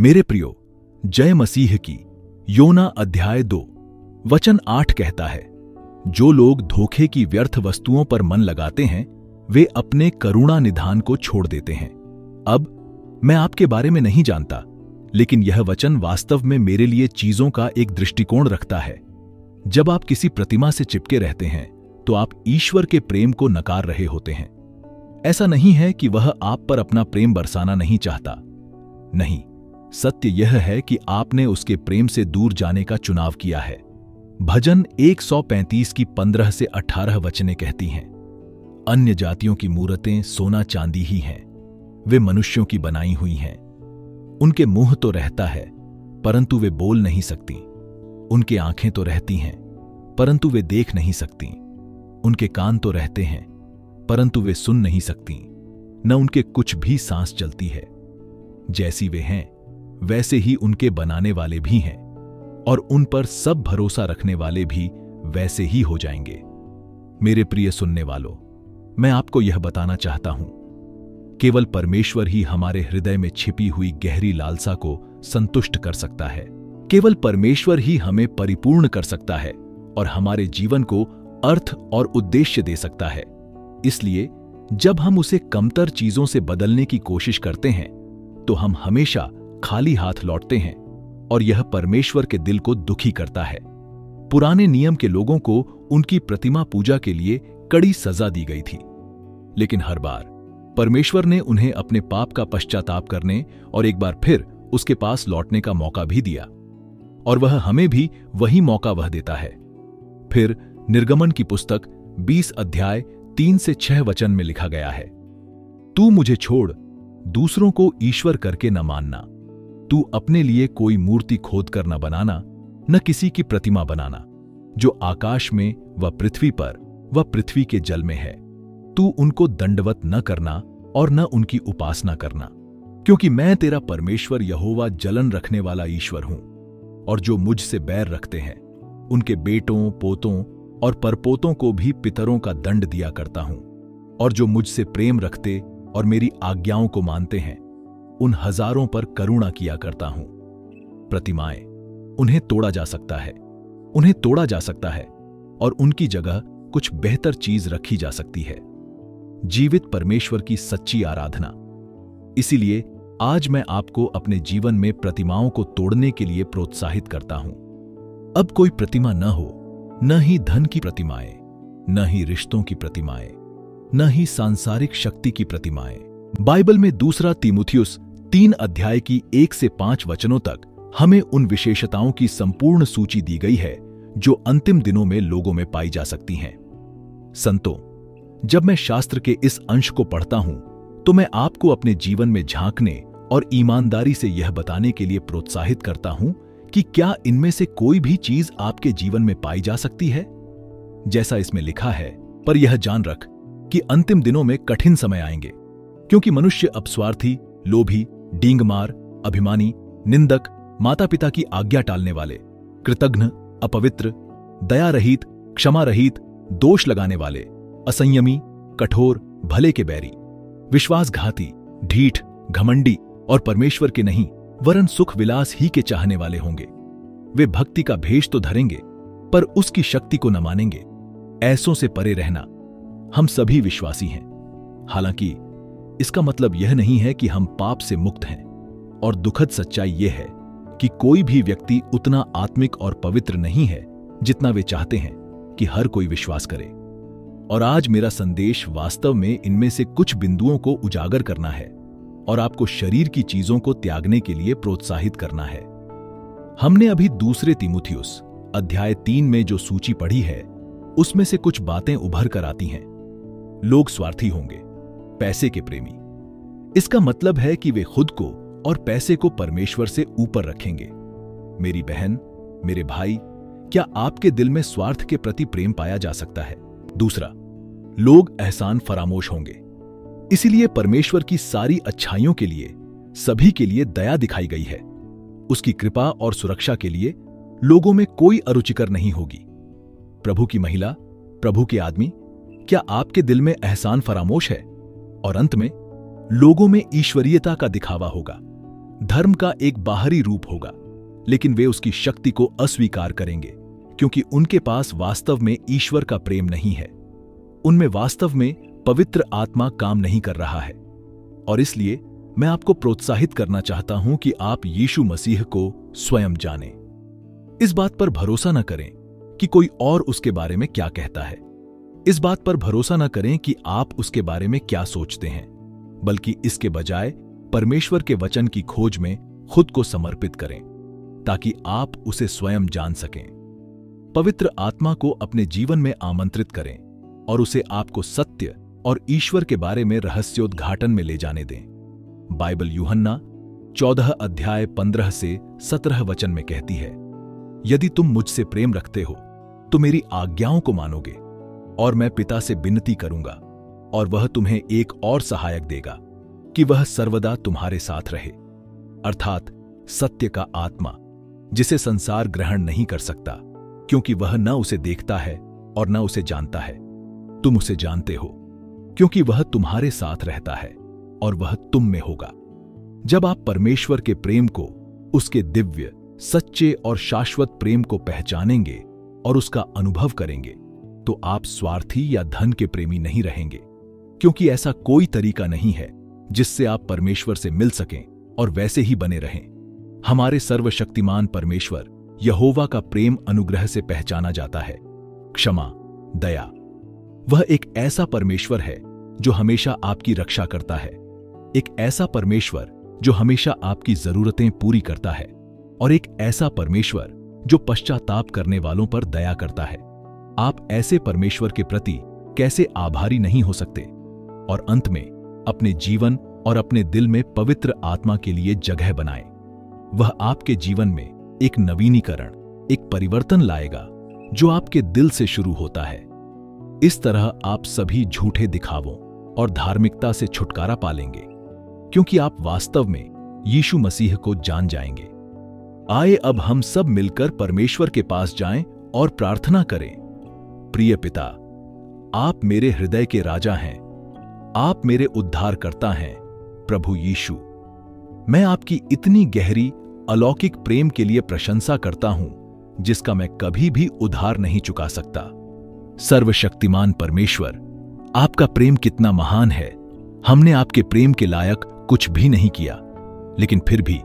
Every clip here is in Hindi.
मेरे प्रियो, जय मसीह की, योना अध्याय दो, वचन आठ कहता है, जो लोग धोखे की व्यर्थ वस्तुओं पर मन लगाते हैं, वे अपने करुणा निधान को छोड़ देते हैं। अब, मैं आपके बारे में नहीं जानता, लेकिन यह वचन वास्तव में मेरे लिए चीज़ों का एक दृष्टिकोण रखता है। जब आप किसी प्रतिमा से चिपके रहते हैं तो आप ईश्वर के प्रेम को नकार रहे होते हैं। ऐसा नहीं है कि वह आप पर अपना प्रेम बरसाना नहीं चाहता। नहीं सत्य यह है कि आपने उसके प्रेम से दूर जाने का चुनाव किया है। भजन 135 की 15 से 18 वचने कहती हैं। अन्य जातियों की मूर्तें सोना चांदी ही हैं। वे मनुष्यों की बनाई हुई हैं। उनके मुँह तो रहता है, परंतु वे बोल नहीं सकती। उनके आँखें तो रहती हैं, परंतु वे देख नहीं सकती। उनके कान तो रहते हैं, परंतु वे सुन नहीं सकती। न उनके कुछ भी सांस चलती है। जैसी वे हैं वैसे ही उनके बनाने वाले भी हैं, और उन पर सब भरोसा रखने वाले भी वैसे ही हो जाएँगे। मेरे प्रिय सुनने वालों, मैं आपको यह बताना चाहता हूँ। केवल परमेश्वर ही हमारे हृदय में छिपी हुई गहरी लालसा को संतुष्ट कर सकता है। केवल परमेश्वर ही हमें परिपूर्ण कर सकता है और हमारे जीवन को अर्थ और उद्देश्य दे सकता है। इसलिए, जब हम उसे कमतर चीज़ों से बदलने की कोशिश करते हैं तो हम हमेशा खाली हाथ लौटते हैं और यह परमेश्वर के दिल को दुखी करता है। पुराने नियम के लोगों को उनकी प्रतिमा पूजा के लिए कड़ी सजा दी गई थी। लेकिन हर बार परमेश्वर ने उन्हें अपने पाप का पश्चाताप करने और एक बार फिर उसके पास लौटने का मौका भी दिया। और वह हमें भी वही मौका वह देता है। फिर निर्गमन की पुस्तक 20 अध्याय तीन से छह वचन में लिखा गया है, तू मुझे छोड़, दूसरों को ईश्वर करके न मानना। तू अपने लिए कोई मूर्ति खोद कर न बनाना, न किसी की प्रतिमा बनाना, जो आकाश में व पृथ्वी पर व पृथ्वी के जल में है। तू उनको दंडवत न करना और न उनकी उपासना करना, क्योंकि मैं तेरा परमेश्वर यहोवा जलन रखने वाला ईश्वर हूँ, और जो मुझसे बैर रखते हैं, उनके बेटों, पोतों और परपोतों को भी पितरों का दंड दिया करता हूँ, और जो मुझसे प्रेम रखते और मेरी आज्ञाओं को मानते हैं उन हज़ारों पर करुणा किया करता हूँ। प्रतिमाएँ, उन्हें तोड़ा जा सकता है, उन्हें तोड़ा जा सकता है, और उनकी जगह कुछ बेहतर चीज़ रखी जा सकती है। जीवित परमेश्वर की सच्ची आराधना। इसीलिए आज मैं आपको अपने जीवन में प्रतिमाओं को तोड़ने के लिए प्रोत्साहित करता हूँ। अब कोई प्रतिमा न हो, न ही धन की प्रतिमाएँ, न ही रिश्तों की प्रतिमाएँ, न ही सांसारिक शक्ति की प्रतिमाएँ। बाइबल में दूसरा तिमुथियुस तीन अध्याय की एक से पाँच वचनों तक हमें उन विशेषताओं की संपूर्ण सूची दी गई है, जो अंतिम दिनों में लोगों में पाई जा सकती हैं। संतों, जब मैं शास्त्र के इस अंश को पढ़ता हूँ तो मैं आपको अपने जीवन में झांकने और ईमानदारी से यह बताने के लिए प्रोत्साहित करता हूँ कि क्या इनमें से कोई भी चीज़ आपके जीवन में पाई जा सकती है। जैसा इसमें लिखा है, पर यह जान रख कि अंतिम दिनों में कठिन समय आएँगे, क्योंकि मनुष्य अपस्वार्थी लोभी डींगमार, अभिमानी, निंदक माता पिता की आज्ञा टालने वाले, कृतघ्न, अपवित्र दया रहित क्षमा रहित दोष लगाने वाले, असंयमी, कठोर, भले के बैरी, विश्वासघाती, ढीठ, घमंडी और परमेश्वर के नहीं, वरन सुख विलास ही के चाहने वाले होंगे। वे भक्ति का भेष तो धरेंगे, पर उसकी शक्ति को न मानेंगे। ऐसों से परे रहना, हम सभी विश्वासी हैं। हालाँकि इसका मतलब यह नहीं है कि हम पाप से मुक्त हैं। और दुखद सच्चाई यह है कि कोई भी व्यक्ति उतना आत्मिक और पवित्र नहीं है जितना वे चाहते हैं कि हर कोई विश्वास करे। और आज मेरा संदेश वास्तव में इनमें से कुछ बिंदुओं को उजागर करना है और आपको शरीर की चीज़ों को त्यागने के लिए प्रोत्साहित करना है। हमने अभी दूसरे तिमुथियुस, अध्याय तीन में जो सूची पढ़ी है, उसमें से कुछ बातें उभर कर आती हैं। लोग स्वार्थी होंगे। पैसे के प्रेमी। इसका मतलब है कि वे खुद को और पैसे को परमेश्वर से ऊपर रखेंगे। मेरी बहन, मेरे भाई, क्या आपके दिल में स्वार्थ के प्रति प्रेम पाया जा सकता है? दूसरा, लोग एहसान फरामोश होंगे। इसीलिए परमेश्वर की सारी अच्छाइयों के लिए, सभी के लिए दया दिखाई गई है। उसकी कृपा और सुरक्षा के लिए लोगों में कोई अरुचिकर नहीं होगी। प्रभु की महिला, प्रभु के आदमी, क्या आपके दिल में एहसान फरामोश है? और अंत में, लोगों में ईश्वरीयता का दिखावा होगा, धर्म का एक बाहरी रूप होगा, लेकिन वे उसकी शक्ति को अस्वीकार करेंगे, क्योंकि उनके पास वास्तव में ईश्वर का प्रेम नहीं है। उनमें वास्तव में पवित्र आत्मा काम नहीं कर रहा है। और इसलिए मैं आपको प्रोत्साहित करना चाहता हूँ कि आप यीशु मसीह को स्वयं जानें। इस बात पर भरोसा न करें कि कोई और उसके बारे में क्या कहता है। इस बात पर भरोसा न करें कि आप उसके बारे में क्या सोचते हैं, बल्कि इसके बजाय परमेश्वर के वचन की खोज में खुद को समर्पित करें, ताकि आप उसे स्वयं जान सकें। पवित्र आत्मा को अपने जीवन में आमंत्रित करें और उसे आपको सत्य और ईश्वर के बारे में रहस्योद्घाटन में ले जाने दें। बाइबल यूहन्ना चौदह अध्याय पंद्रह से सत्रह वचन में कहती है, यदि तुम मुझसे प्रेम रखते हो तो मेरी आज्ञाओं को मानोगे और मैं पिता से विनती करूँगा, और वह तुम्हें एक और सहायक देगा, कि वह सर्वदा तुम्हारे साथ रहे। अर्थात, सत्य का आत्मा, जिसे संसार ग्रहण नहीं कर सकता, क्योंकि वह न उसे देखता है और न उसे जानता है। तुम उसे जानते हो, क्योंकि वह तुम्हारे साथ रहता है, और वह तुम में होगा। जब आप परमेश्वर के प्रेम को, उसके दिव्य, सच्चे और शाश्वत प्रेम को पहचानेंगे, और उसका अनुभव करेंगे तो आप स्वार्थी या धन के प्रेमी नहीं रहेंगे, क्योंकि ऐसा कोई तरीका नहीं है जिससे आप परमेश्वर से मिल सकें और वैसे ही बने रहें। हमारे सर्वशक्तिमान परमेश्वर यहोवा का प्रेम अनुग्रह से पहचाना जाता है। क्षमा, दया, वह एक ऐसा परमेश्वर है जो हमेशा आपकी रक्षा करता है। एक ऐसा परमेश्वर जो हमेशा आपकी जरूरतें पूरी करता है और एक ऐसा परमेश्वर जो पश्चाताप करने वालों पर दया करता है। आप ऐसे परमेश्वर के प्रति कैसे आभारी नहीं हो सकते और अंत में अपने जीवन और अपने दिल में पवित्र आत्मा के लिए जगह बनाएँ। वह आपके जीवन में एक नवीनीकरण, एक परिवर्तन लाएगा, जो आपके दिल से शुरू होता है। इस तरह आप सभी झूठे दिखावों और धार्मिकता से छुटकारा पालेंगे, क्योंकि आप वास्तव में यीशु मसीह को जान जाएँगे। आए अब हम सब मिलकर परमेश्वर के पास जाएँ और प्रार्थना करें। प्रिय पिता, आप मेरे हृदय के राजा हैं। आप मेरे उद्धार करता हैं, प्रभु यीशु। मैं आपकी इतनी गहरी, अलौकिक प्रेम के लिए प्रशंसा करता हूँ, जिसका मैं कभी भी उधार नहीं चुका सकता। सर्वशक्तिमान परमेश्वर, आपका प्रेम कितना महान है। हमने आपके प्रेम के लायक कुछ भी नहीं किया, लेकिन फिर भी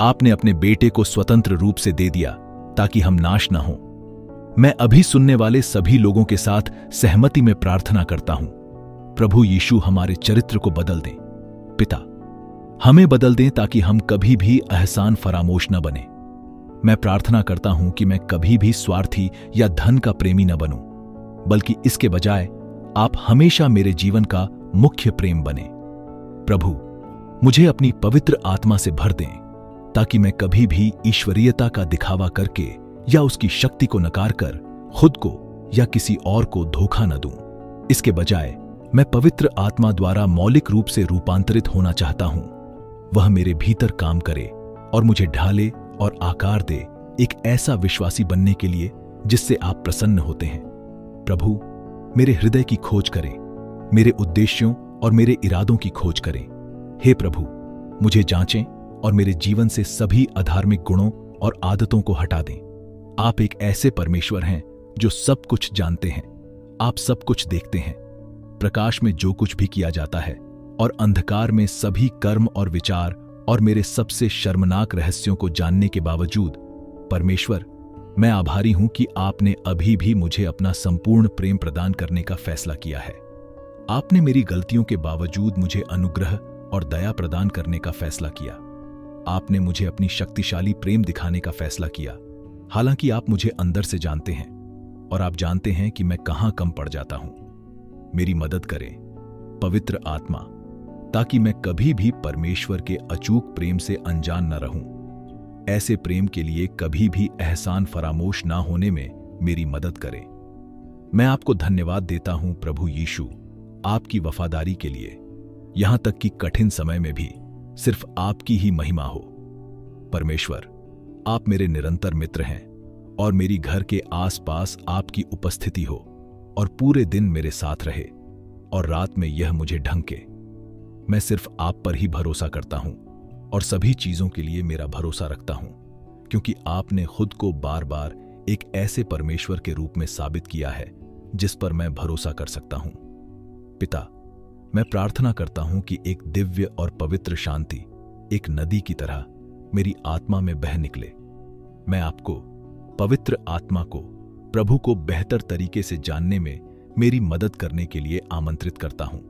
आपने अपने बेटे को स्वतंत्र रूप से दे दिया, ताकि हम नाश न हों। मैं अभी सुनने वाले सभी लोगों के साथ सहमति में प्रार्थना करता हूँ। प्रभु यीशु हमारे चरित्र को बदल दें। पिता, हमें बदल दें ताकि हम कभी भी एहसान फरामोश न बने। मैं प्रार्थना करता हूँ कि मैं कभी भी स्वार्थी या धन का प्रेमी न बनूं, बल्कि इसके बजाय आप हमेशा मेरे जीवन का मुख्य प्रेम बने। प्रभु, मुझे अपनी पवित्र आत्मा से भर दें, ताकि मैं कभी भी ईश्वरीयता का दिखावा करके या उसकी शक्ति को नकार कर खुद को या किसी और को धोखा न दूँ। इसके बजाय, मैं पवित्र आत्मा द्वारा मौलिक रूप से रूपांतरित होना चाहता हूँ। वह मेरे भीतर काम करे और मुझे ढाले और आकार दे एक ऐसा विश्वासी बनने के लिए जिससे आप प्रसन्न होते हैं। प्रभु, मेरे हृदय की खोज करें, मेरे उद्देश्यों और मेरे इरादों की खोज करें। हे प्रभु, मुझे जांचें और मेरे जीवन से सभी अधार्मिक गुणों और आदतों को हटा दें। आप एक ऐसे परमेश्वर हैं जो सब कुछ जानते हैं। आप सब कुछ देखते हैं। प्रकाश में जो कुछ भी किया जाता है और अंधकार में सभी कर्म और विचार और मेरे सबसे शर्मनाक रहस्यों को जानने के बावजूद, परमेश्वर, मैं आभारी हूँ कि आपने अभी भी मुझे अपना संपूर्ण प्रेम प्रदान करने का फैसला किया है। आपने मेरी गलतियों के बावजूद मुझे अनुग्रह और दया प्रदान करने का फैसला किया। आपने मुझे अपनी शक्तिशाली प्रेम दिखाने का फैसला किया। हालाँकि आप मुझे अंदर से जानते हैं और आप जानते हैं कि मैं कहाँ कम पड़ जाता हूँ। मेरी मदद करें, पवित्र आत्मा, ताकि मैं कभी भी परमेश्वर के अचूक प्रेम से अनजान न रहूँ। ऐसे प्रेम के लिए कभी भी एहसान फरामोश ना होने में मेरी मदद करें। मैं आपको धन्यवाद देता हूँ प्रभु यीशु, आपकी वफादारी के लिए। यहाँ तक कि कठिन समय में भी सिर्फ़ आपकी ही महिमा हो। परमेश्वर आप मेरे निरंतर मित्र हैं और मेरी घर के आसपास आपकी उपस्थिति हो और पूरे दिन मेरे साथ रहे और रात में यह मुझे ढंके। मैं सिर्फ़ आप पर ही भरोसा करता हूँ और सभी चीज़ों के लिए मेरा भरोसा रखता हूँ, क्योंकि आपने खुद को बार बार एक ऐसे परमेश्वर के रूप में साबित किया है, जिस पर मैं भरोसा कर सकता हूँ। पिता, मैं प्रार्थना करता हूँ कि एक दिव्य और पवित्र शांति एक नदी की तरह मेरी आत्मा में बह निकले। मैं आपको, पवित्र आत्मा को, प्रभु को बेहतर तरीके से जानने में मेरी मदद करने के लिए आमंत्रित करता हूँ।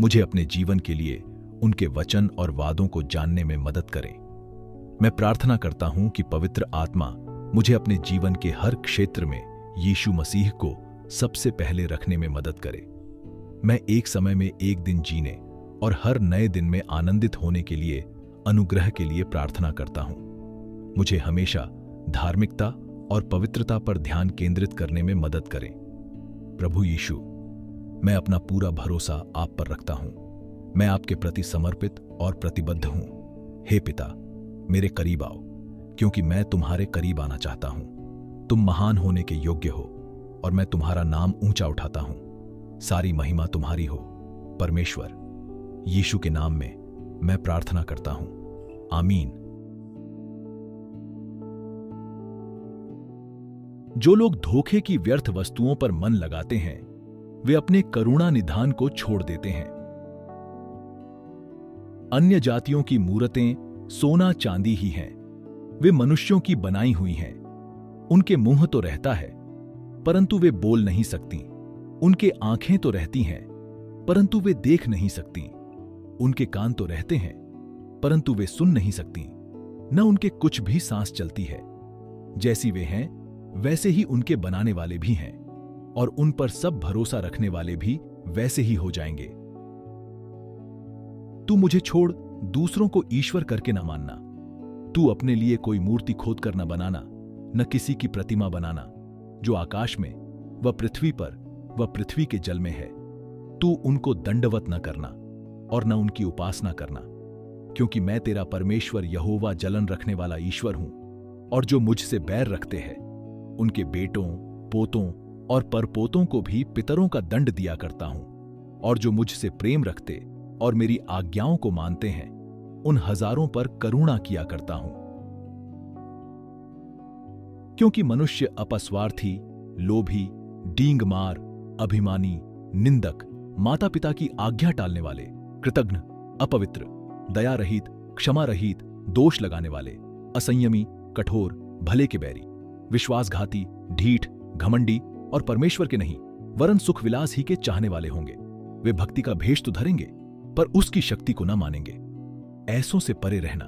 मुझे अपने जीवन के लिए उनके वचन और वादों को जानने में मदद करें। मैं प्रार्थना करता हूँ कि पवित्र आत्मा मुझे अपने जीवन के हर क्षेत्र में यीशु मसीह को सबसे पहले रखने में मदद करे। मैं एक समय में एक दिन जीने और हर नए दिन में आनंदित होने के लिए अनुग्रह के लिए प्रार्थना करता हूँ। मुझे हमेशा धार्मिकता और पवित्रता पर ध्यान केंद्रित करने में मदद करें। प्रभु यीशु, मैं अपना पूरा भरोसा आप पर रखता हूँ। मैं आपके प्रति समर्पित और प्रतिबद्ध हूँ। हे पिता, मेरे करीब आओ, क्योंकि मैं तुम्हारे करीब आना चाहता हूँ। तुम महान होने के योग्य हो, और मैं तुम्हारा नाम ऊँचा उठाता हूँ। सारी महिमा तुम्हारी हो, परमेश्वर, यीशु के नाम में। मैं प्रार्थना करता हूँ। आमीन। जो लोग धोखे की व्यर्थ वस्तुओं पर मन लगाते हैं, वे अपने करुणा निधान को छोड़ देते हैं। अन्य जातियों की मूर्तें सोना चांदी ही हैं। वे मनुष्यों की बनाई हुई हैं। उनके मुँह तो रहता है, परंतु वे बोल नहीं सकती। उनके आँखें तो रहती हैं, परंतु वे देख नहीं सकती। उनके कान तो रहते हैं, परंतु वे सुन नहीं सकती, न उनके कुछ भी सांस चलती है। जैसी वे हैं, वैसे ही उनके बनाने वाले भी हैं, और उन पर सब भरोसा रखने वाले भी वैसे ही हो जाएँगे। तू मुझे छोड़, दूसरों को ईश्वर करके न मानना। तू अपने लिए कोई मूर्ति खोद कर न बनाना, न किसी की प्रतिमा बनाना, जो आकाश में, व पृथ्वी पर, व पृथ्वी के जल में है। तू उनको दंडवत न करना। और न उनकी उपासना करना, क्योंकि मैं तेरा परमेश्वर यहोवा जलन रखने वाला ईश्वर हूँ, और जो मुझसे बैर रखते हैं, उनके बेटों, पोतों और परपोतों को भी पितरों का दंड दिया करता हूँ, और जो मुझसे प्रेम रखते और मेरी आज्ञाओं को मानते हैं, उन हज़ारों पर करुणा किया करता हूँ। क्योंकि मनुष्य अपस्वार्थी, लोभी डींग मार अभिमानी, निंदक माता पिता की आज्ञा टालने वाले कृतघ्न, अपवित्र दया रहित क्षमा रहित दोष लगाने वाले, असंयमी, कठोर, भले के बैरी, विश्वासघाती, ढीठ, घमंडी और परमेश्वर के नहीं, वरन सुख विलास ही के चाहने वाले होंगे। वे भक्ति का भेष तो धरेंगे, पर उसकी शक्ति को न मानेंगे। ऐसों से परे रहना।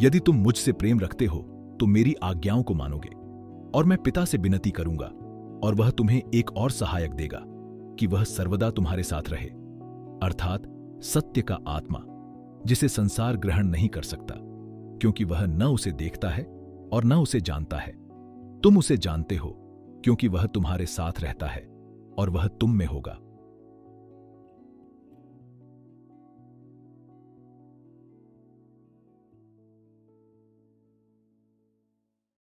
यदि तुम मुझसे प्रेम रखते हो तो मेरी आज्ञाओं को मानोगे, और मैं पिता से विनती करूँगा, और वह तुम्हें एक और सहायक देगा। कि वह सर्वदा तुम्हारे साथ रहे, अर्थात सत्य का आत्मा, जिसे संसार ग्रहण नहीं कर सकता, क्योंकि वह न उसे देखता है और न उसे जानता है। तुम उसे जानते हो, क्योंकि वह तुम्हारे साथ रहता है और वह तुम में होगा।